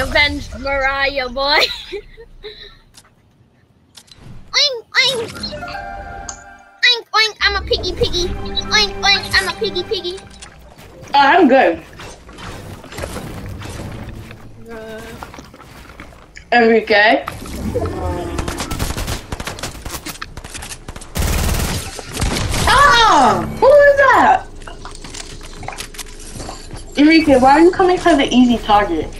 avenged Mariah, boy. oink, oink. Oink, oink, I'm a piggy piggy. Oink, oink, I'm a piggy piggy. Uh, I'm good. Uh, Enrique. Ah! Who is that? Enrique, why are you coming for the easy target?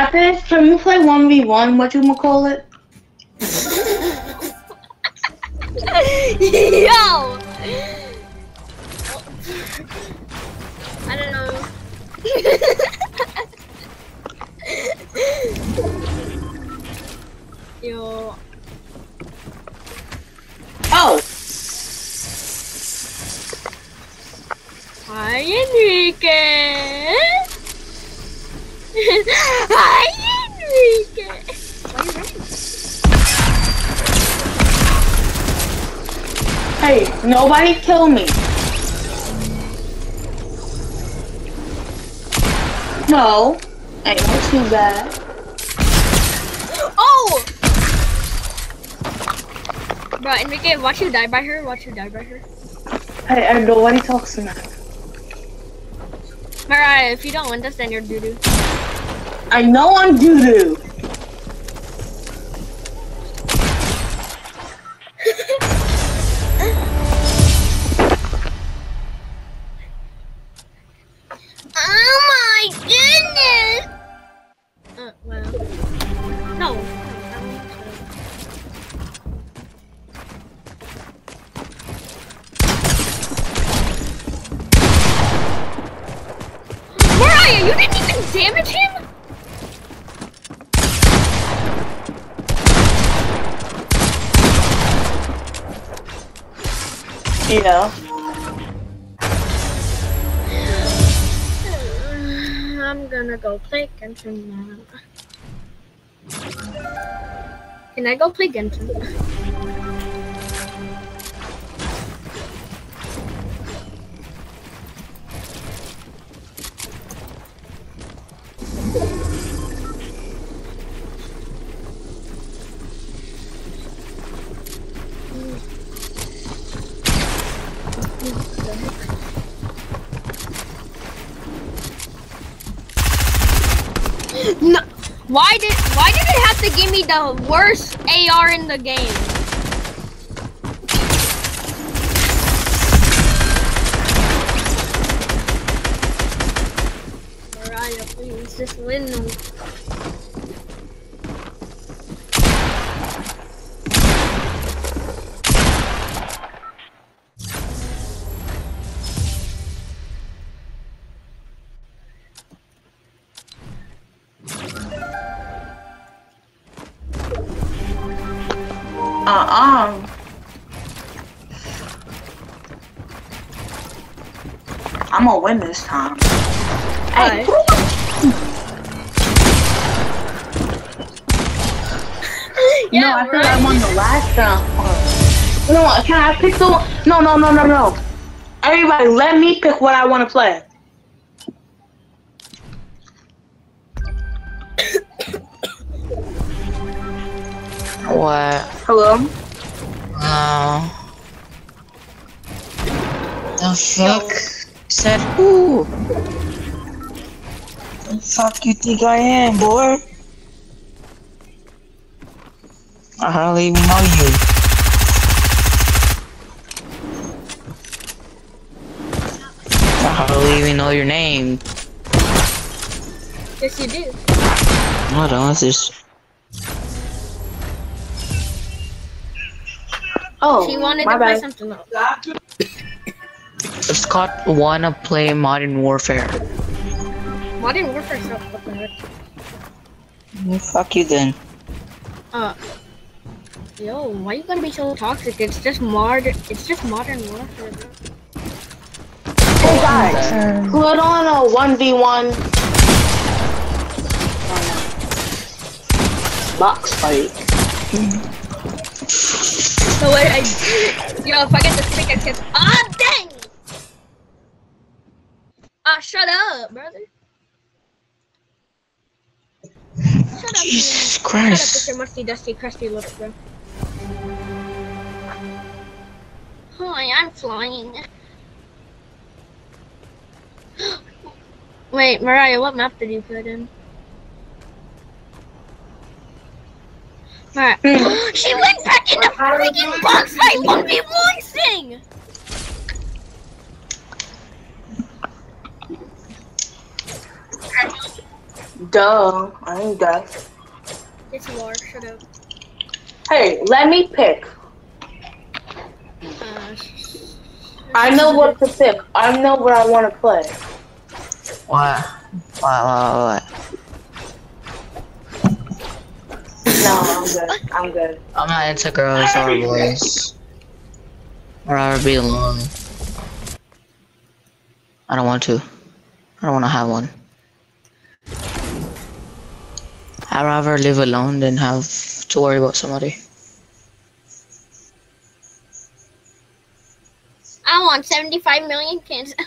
After can we play 1v1? What you call it? Yo! I don't know. Yo. Oh! Hi, Enrique. Hi, Enrique. Why are you running? Hey, nobody kill me. No. Ain't too bad. Oh! Bro, Enrique, watch you die by her. Watch you die by her. Hey, hey, nobody talks to me. Mariah, if you don't win this, then you're doo doo. I know I'm doo-doo. Oh my goodness! Yeah. I'm gonna go play Genshin now. Can I go play Genshin? No. Why did Why did it have to give me the worst AR in the game? Mariah, please just win. Uh-uh. I'm gonna win this time. Hey, Alright. no, I think I won the last round. What? Can I pick the one? No, no, no, no, no. Everybody, let me pick what I want to play. What? Hello? Oh. The fuck? Said who? The fuck you think I am, boy? I hardly even know you. I hardly even know your name. Yes, you do. Hold on, what's this? Oh, She wanted my to play something else. Scott Wanna Play Modern Warfare. Modern Warfare so fucking hard. Well, fuck you then. Uh, yo, why you gonna be so toxic? It's just modern. It's just modern warfare. Bro. Hey guys, put on a one v one box fight. So what I yo, if I get the stick, I can. Ah, dang! Ah, shut up, brother. Shut up. Jesus Shut up with your musty, dusty, crusty look, bro. Hi, I'm flying. Wait, Mariah, what map did you put in? Mariah. she went back in the freaking box fight 1v1 thing! Duh, I ain't dead. Yes, you are. Shut up. Hey, let me pick. Uh, I know what to pick. I know what I want to play. What? What, what, what? Good. I'm good. I'm not into girls or boys. I'd rather be alone. I don't want to. I don't want to have one. I'd rather live alone than have to worry about somebody. I want 75 million kids.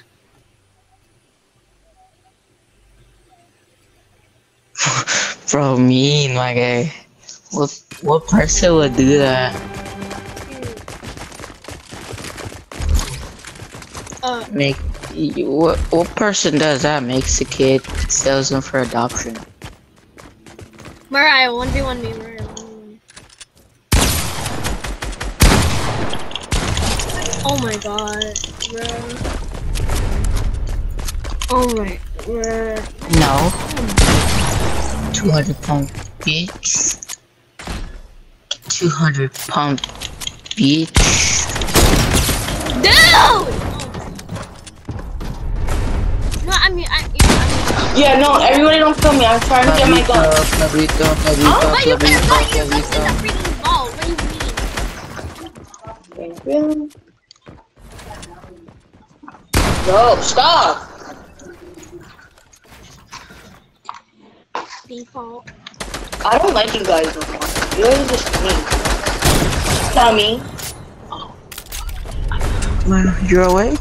Bro, mean, my guy. What what person would do that? Uh, Make you- what what person does that? Makes a kid sells them for adoption. Mariah, 1v1 me, Mariah. 1v1. Oh my god, bro. Oh my, bro. No. 200 pound bitch. 200 pound bitch. Dude! No, I mean, I, I Yeah, no, everybody don't kill me. I'm trying to get my gun. mean, oh, but you could have got yourself in the freaking ball. What do you mean? Thank you. No, stop. Default. I don't like you guys no more. You guys are just mean. Dummy. You're awake?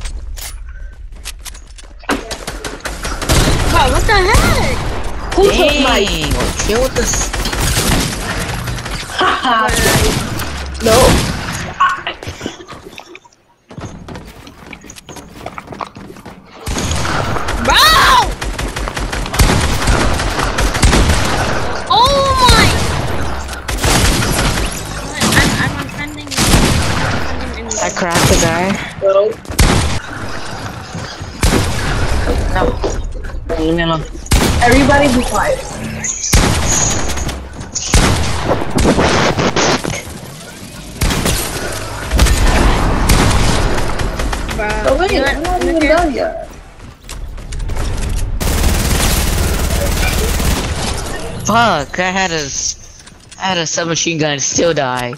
Bro, what the heck? Who took my Dang, well, with this. haha? no. Bro! Oh my! I'm, I'm offending you. I'm offending I cracked the guy. No. No. Leave me alone. Everybody be quiet. Bro, Oh wait, I'm not even done yet. Fuck, I had a, s- I had a submachine gun and still die.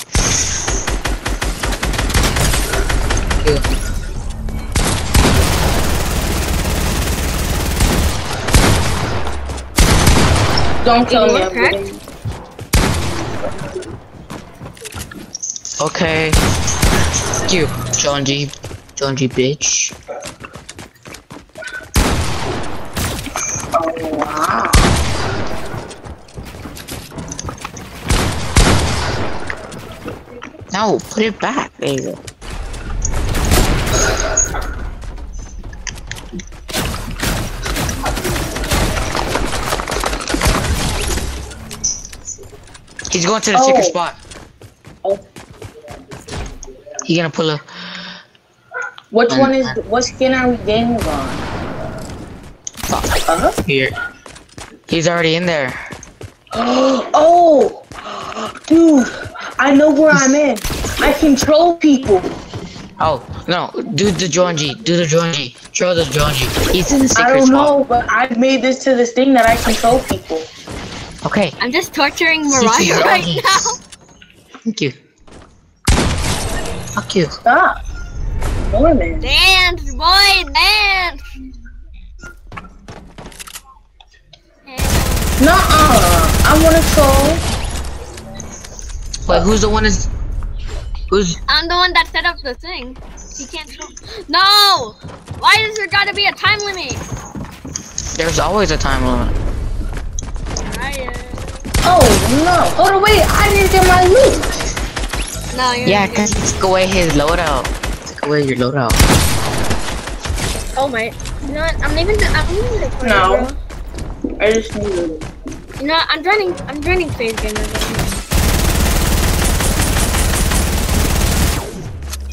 Don't kill me. You I'm cracked? kidding. Okay. You, John G. John G. Bitch. Oh wow. No, put it back. There you go. He's going to the Oh. secret spot. Oh. He gonna pull up. Which Um, one is what skin are we gaming on? Fuck. Uh-huh. Here. He's already in there. oh, dude, I know where I'm in. I control people. Oh no! Do the Jonji. Do the Jonji. Throw the Jonji. He's in the secret spot. I don't spot. know, but I've made this to this thing that I control people. Okay. I'm just torturing Mariah right now. Thank you. Fuck you. Stop. Norman. Dance, boy, dance. No, -uh. I want to troll. Wait, who's the one that's? Who's? I'm the one that set up the thing. He can't show. No! Why does there gotta be a time limit? There's always a time limit. Mariah. Oh, no. Hold on, wait. I didn't get my loot. No, you're Yeah, cause he took away his loadout. Took away your loadout. Oh my. You know what? I'm leaving the. I'm leaving the corner, No. bro. I just need it. You know what? I'm joining. I'm joining FaZe Gamer. bro.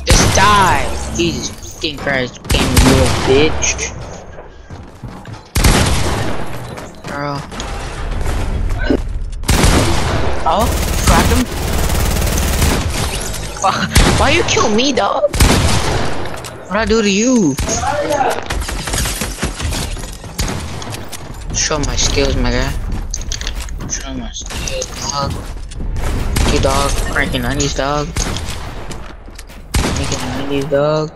Just die. Jesus fucking Christ, game you little bitch. Girl. Oh, cracked him. Why- Why you kill me, dog? What I do to you? Show my skills, my guy. Show my skills, dog. You dog, cranking onions, dog. Making onions, dog.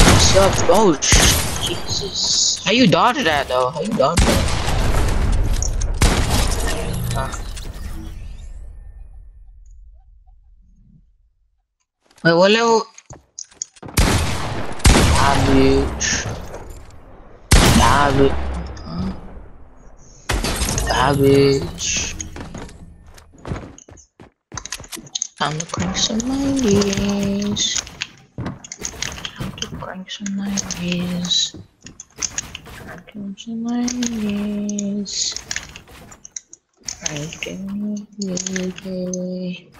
What's up? Oh, Jesus. How you dodge that, though? How you dodge that? Wait, what level? Garbage. Garbage. Huh? Garbage. Time to crank some 90s. Time to crank some 90s. Crank some 90s. Cranking 90s, baby.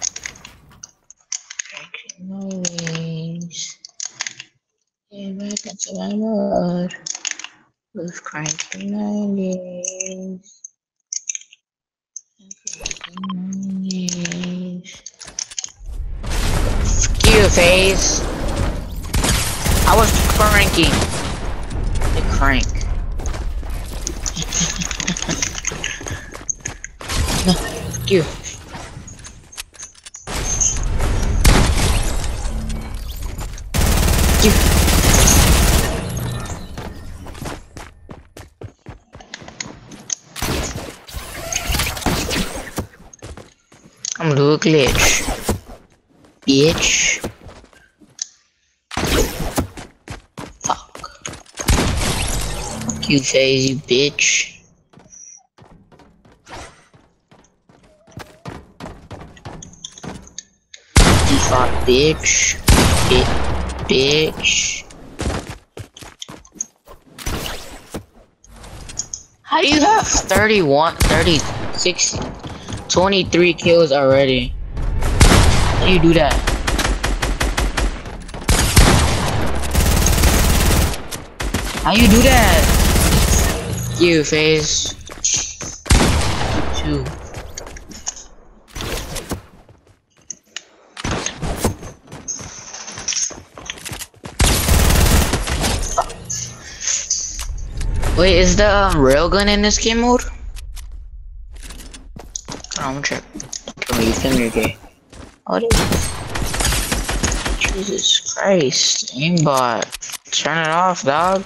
Cranking 90s. With cranking 90s. Cranking 90s. Fuck you, FaZe. I was cranking. The crank. no, glitch. Bitch. Fuck. Fuck you, you bitch. Fuck, bitch. Bi- bitch. How do you have 31, 30, 60, 23 kills already? Do you do that? How you do that? You face. Two. Wait, is the um, railgun in this game mode? I'm gonna check. Tell me you film your it is. Jesus Christ, aimbot. Turn it off, dog.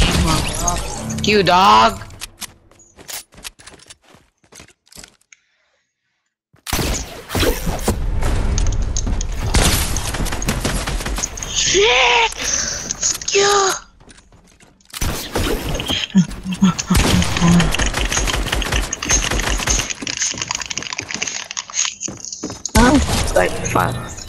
Aimbot You dog. Shit! Fuck you! Like fuck.